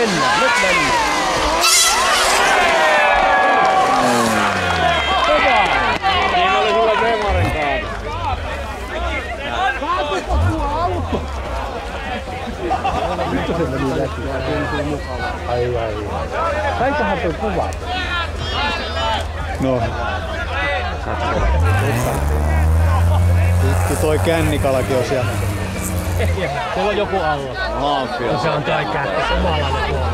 mennään, nyt mennään. Oli sulle Neymarin kaadu. Ai ai ai. Saikohan tuo kuva? No. Vittu toi kännikalakin on siellä. Siellä on joku alla. Maafia. Se on toi kättä, se maalainen tuolla.